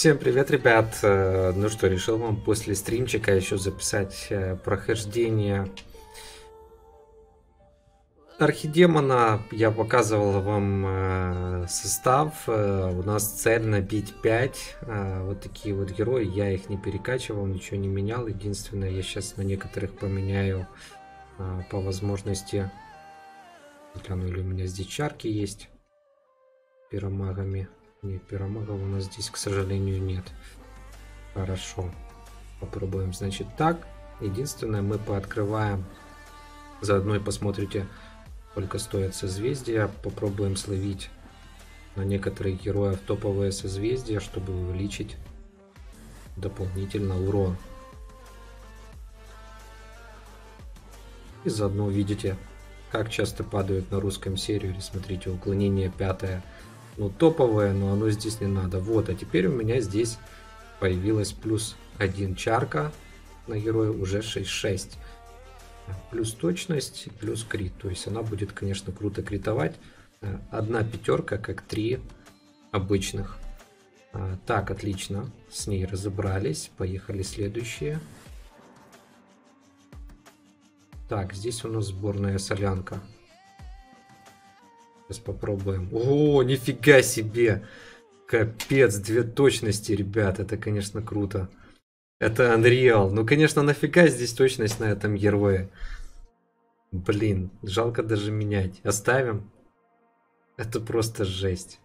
Всем привет, ребят! Э, ну что, решил вам после стримчика еще записать э, прохождение Архидемона. Я показывал вам э, состав. У нас цель набить 5. Вот такие вот герои. Я их не перекачивал, ничего не менял. Единственное, я сейчас на некоторых поменяю по возможности. Гляну, или у меня здесь чарки есть пиромагами. Нет, пиромагов у нас здесь, к сожалению, нет. Хорошо. Попробуем, значит, так. Единственное, мы пооткрываем. Заодно и посмотрите, сколько стоят созвездия. Попробуем словить на некоторых героев топовые созвездия, чтобы увеличить дополнительно урон. И заодно увидите, как часто падают на русском сервере. Смотрите, уклонение пятое ну, топовое, но оно здесь не надо. Вот, а теперь у меня здесь появилась плюс один чарка на героя, уже 6-6. Плюс точность, плюс крит. То есть она будет, конечно, круто критовать. Одна пятерка, как три обычных. А, так, отлично. С ней разобрались. Поехали следующие. Так, здесь у нас сборная солянка. Сейчас попробуем. О, нифига себе! Капец, две точности, ребят. Это, конечно, круто. Это Unreal. Ну, конечно, нафига здесь точность на этом герое? Блин, жалко даже менять. Оставим. Это просто жесть.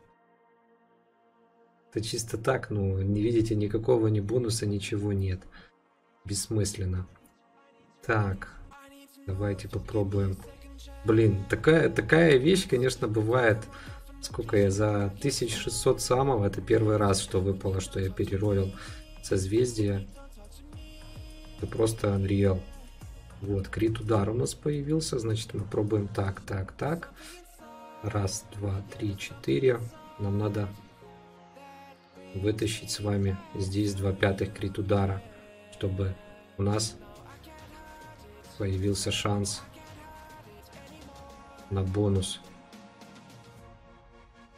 Это чисто так, ну, не видите никакого ни бонуса, ничего нет. Бессмысленно. Так, давайте попробуем Блин, такая, такая вещь, конечно, бывает. Сколько я за 1600 самого, это первый раз, что выпало, что я переролил созвездие. Это просто Unreal. Вот, крит удар у нас появился, значит мы пробуем так, так, так. Раз, два, три, четыре. Нам надо вытащить с вами здесь два пятых крит удара, чтобы у нас появился шанс на бонус.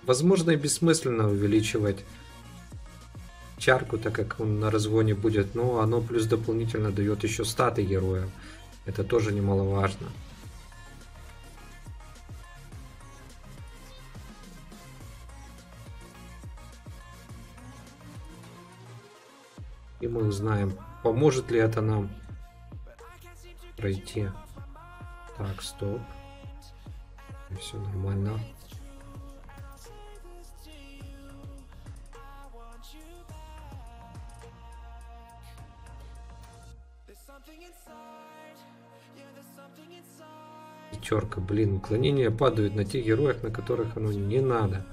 Возможно и бессмысленно увеличивать чарку, так как он на разгоне будет, но оно плюс дополнительно дает еще статы героя. Это тоже немаловажно. И мы узнаем, поможет ли это нам пройти. Так, стоп все нормально. Пятерка, блин, уклонения падают на тех героях, на которых оно не надо.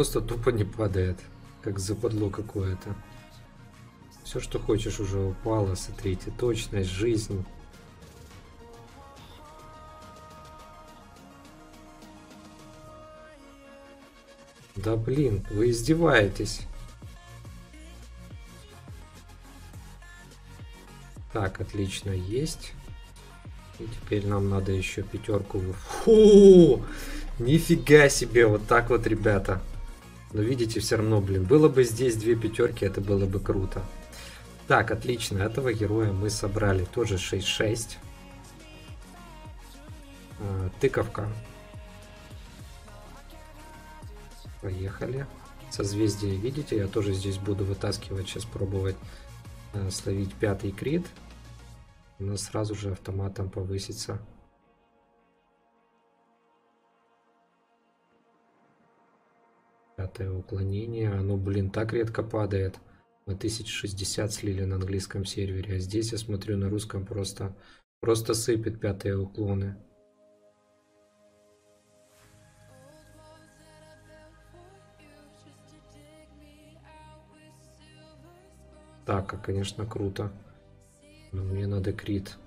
Просто тупо не падает. Как западло какое-то. Все, что хочешь, уже упало. Смотрите, точность, жизнь. Да блин, вы издеваетесь. Так, отлично, есть. И теперь нам надо еще пятерку. Фу! Нифига себе, вот так вот, ребята. Но видите, все равно, блин, было бы здесь две пятерки, это было бы круто. Так, отлично, этого героя мы собрали. Тоже 6-6. А, тыковка. Поехали. Созвездие видите, я тоже здесь буду вытаскивать, сейчас пробовать э, словить пятый крит. У нас сразу же автоматом повысится Пятое уклонение. Оно, блин, так редко падает. Мы 1060 слили на английском сервере. А здесь я смотрю на русском просто, просто сыпет пятые уклоны. Так, а конечно круто. Но мне надо крит.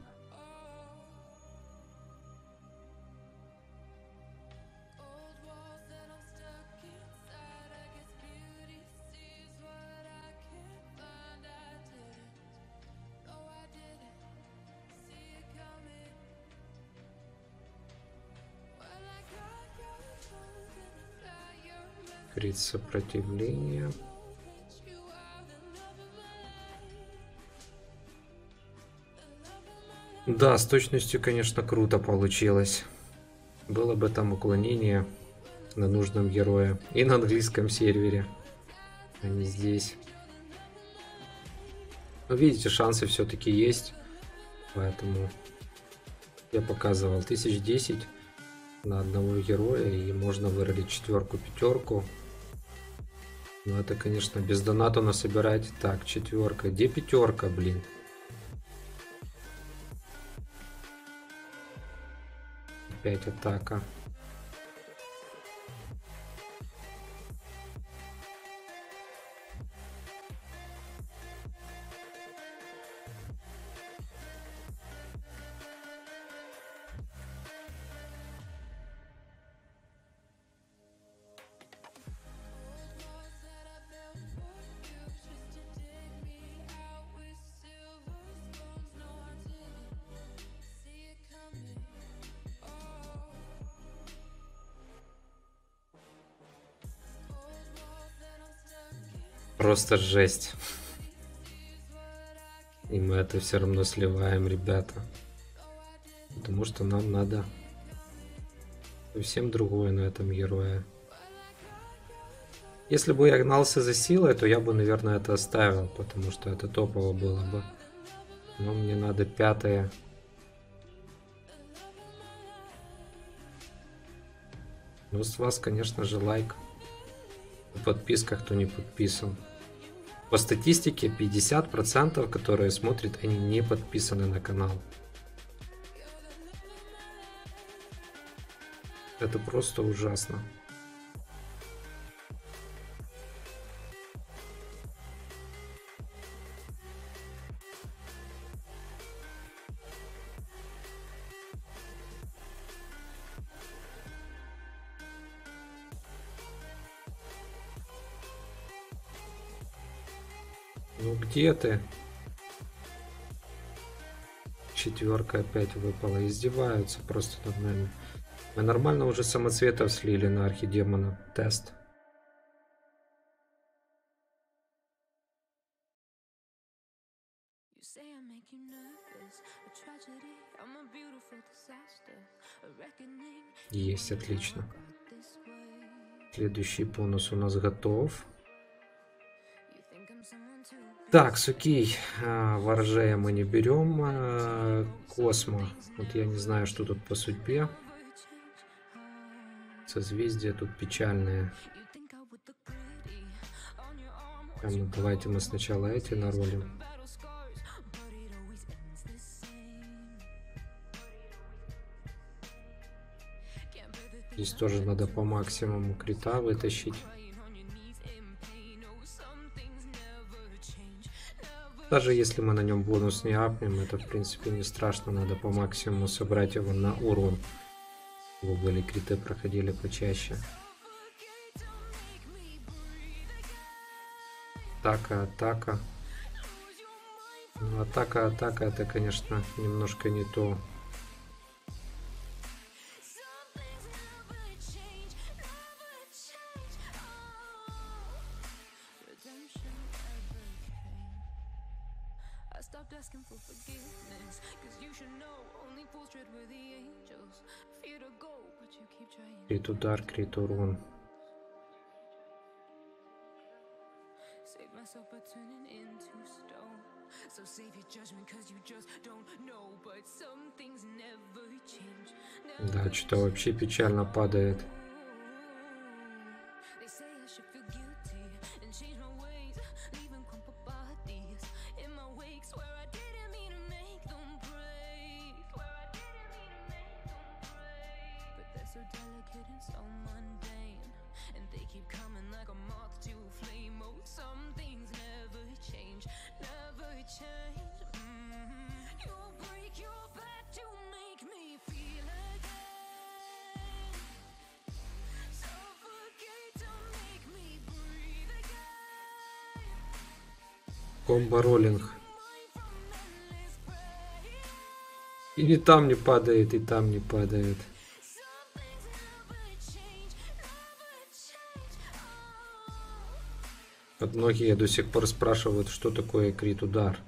Крит сопротивления. Да, с точностью, конечно, круто получилось. Было бы там уклонение на нужном герое. И на английском сервере, а не здесь. Но видите, шансы все-таки есть. Поэтому я показывал 1010 на одного героя. И можно выродить четверку, пятерку. Но это, конечно, без доната насобирать. Так, четверка. Где пятерка, блин? Опять атака. Просто жесть. И мы это все равно сливаем, ребята. Потому что нам надо совсем другое на этом герое. Если бы я гнался за силой, то я бы, наверное, это оставил, потому что это топово было бы. Но мне надо пятое. Ну, с вас, конечно же, лайк. В подписках, кто не подписан. По статистике 50%, которые смотрят, они не подписаны на канал. Это просто ужасно. Ну где ты? Четверка опять выпала. Издеваются просто над нами. Мы нормально уже самоцветов слили на архидемона. Тест. Есть, отлично. Следующий бонус у нас готов. Так, окей. А, Воржея мы не берем. А, Космо. Вот я не знаю, что тут по судьбе. Созвездия тут печальные. А ну, давайте мы сначала эти наролим. Здесь тоже надо по максимуму крита вытащить. Даже если мы на нем бонус не апнем, это в принципе не страшно, надо по максимуму собрать его на урон. Чтобы были криты проходили почаще. Атака, атака. Ну, атака, атака, это, конечно, немножко не то. Крит удар, крит урон. Да, что-то вообще печально падает. Комбо роллинг. И не там не падает, и там не падает. многие до сих пор спрашивают, что такое крит удар.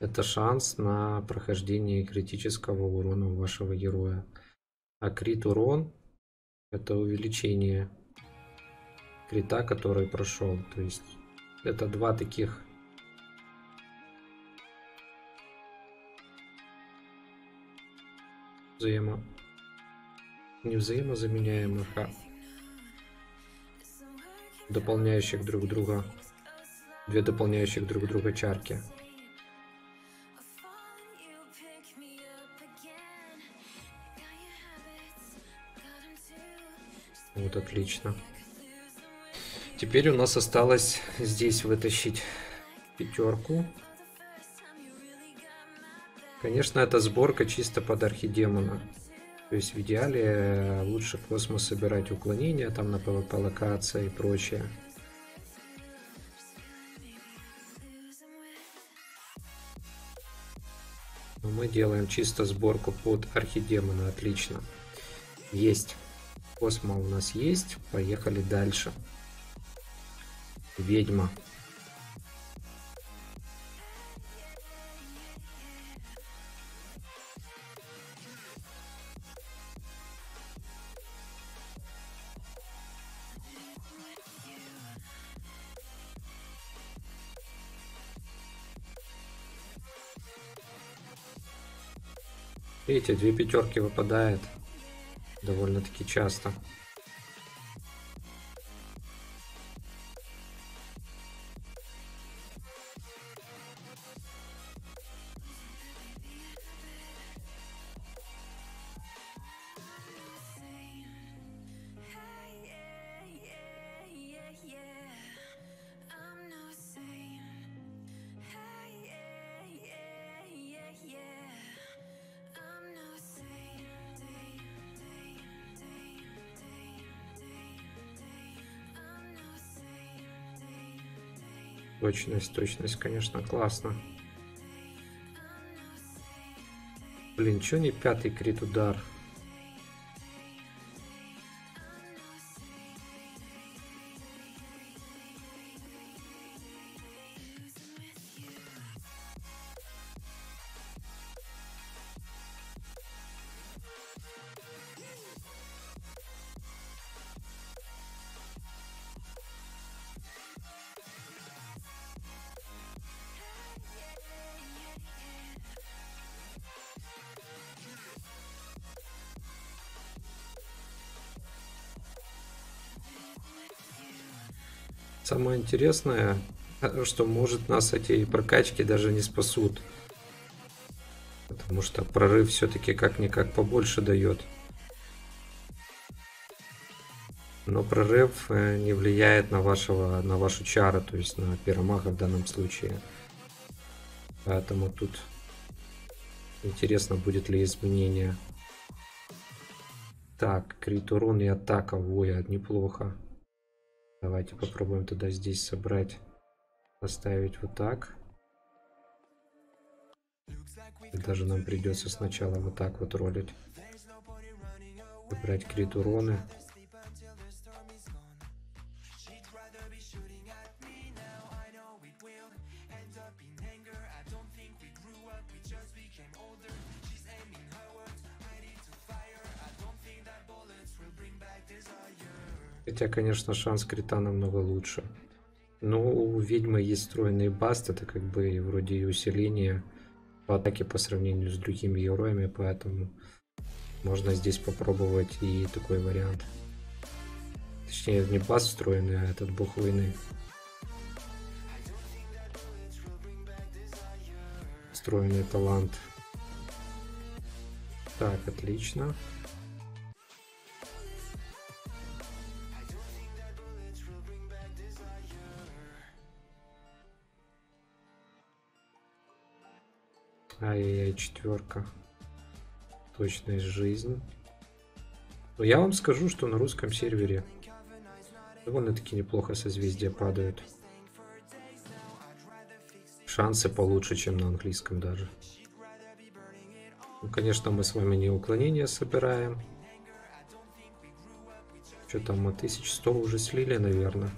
Это шанс на прохождение критического урона вашего героя. А крит урон это увеличение крита, который прошел. То есть это два таких взаимо... не взаимозаменяемых, а дополняющих друг друга. Две дополняющих друг друга чарки. Вот отлично. Теперь у нас осталось здесь вытащить пятерку. Конечно, это сборка чисто под архидемона. То есть в идеале э, лучше космос собирать уклонения там на PvP локация и прочее. Но мы делаем чисто сборку под архидемона. Отлично. Есть. Космо у нас есть. Поехали дальше. Ведьма. Видите, две пятерки выпадает довольно-таки часто. Точность, точность, конечно, классно. Блин, что не пятый крит удар? Самое интересное, что может нас эти прокачки даже не спасут. Потому что прорыв все-таки как-никак побольше дает. Но прорыв э, не влияет на, вашего, на вашу чару, то есть на пиромага в данном случае. Поэтому тут интересно, будет ли изменение. Так, крит урон и атака. Воя, неплохо. Давайте попробуем тогда здесь собрать, поставить вот так. И даже нам придется сначала вот так вот ролить. Выбрать крит уроны. Хотя, конечно, шанс крита намного лучше. Но у ведьмы есть встроенный баст, это как бы вроде и усиление по атаке по сравнению с другими героями, поэтому можно здесь попробовать и такой вариант. Точнее, не баст встроенный, а этот бог войны. Встроенный талант. Так, отлично. Ай-яй-яй, четверка. Точность жизнь. Но я вам скажу, что на русском сервере довольно-таки неплохо созвездия падают. Шансы получше, чем на английском даже. Ну, конечно, мы с вами не уклонения собираем. Что там, мы 1100 уже слили, наверное.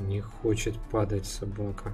Не хочет падать собака.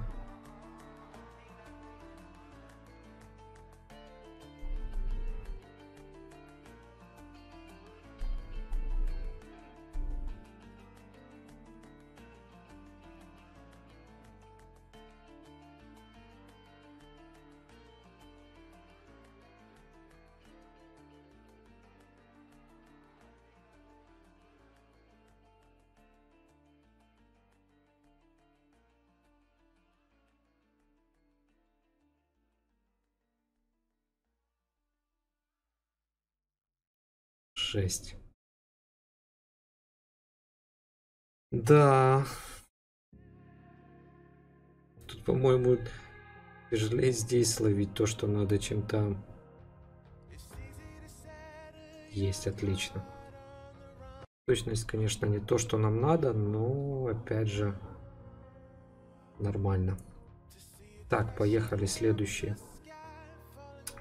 Жесть. Да. Тут, по-моему, тяжелее здесь ловить то, что надо, чем там. Есть, отлично. Точность, конечно, не то, что нам надо, но, опять же, нормально. Так, поехали, следующие.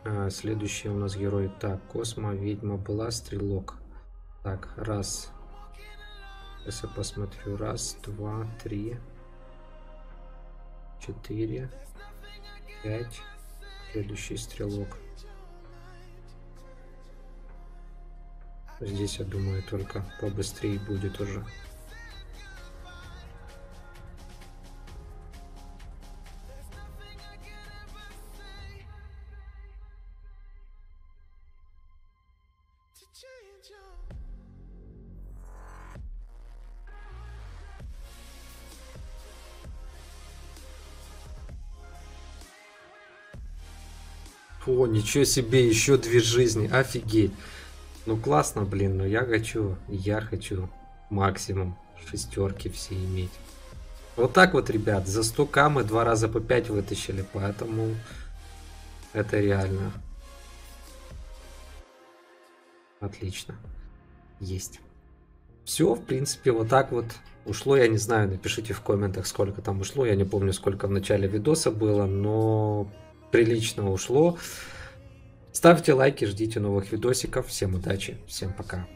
А, следующий у нас герой. Так, Космо, Ведьма была, Стрелок. Так, раз. Сейчас я посмотрю. Раз, два, три, четыре, пять. Следующий Стрелок. Здесь, я думаю, только побыстрее будет уже. Ничего себе, еще две жизни, офигеть. Ну классно, блин, но я хочу, я хочу максимум шестерки все иметь. Вот так вот, ребят, за 100к мы два раза по 5 вытащили, поэтому это реально. Отлично. Есть. Все, в принципе, вот так вот ушло. Я не знаю, напишите в комментах, сколько там ушло. Я не помню, сколько в начале видоса было, но прилично ушло. Ставьте лайки, ждите новых видосиков. Всем удачи, всем пока.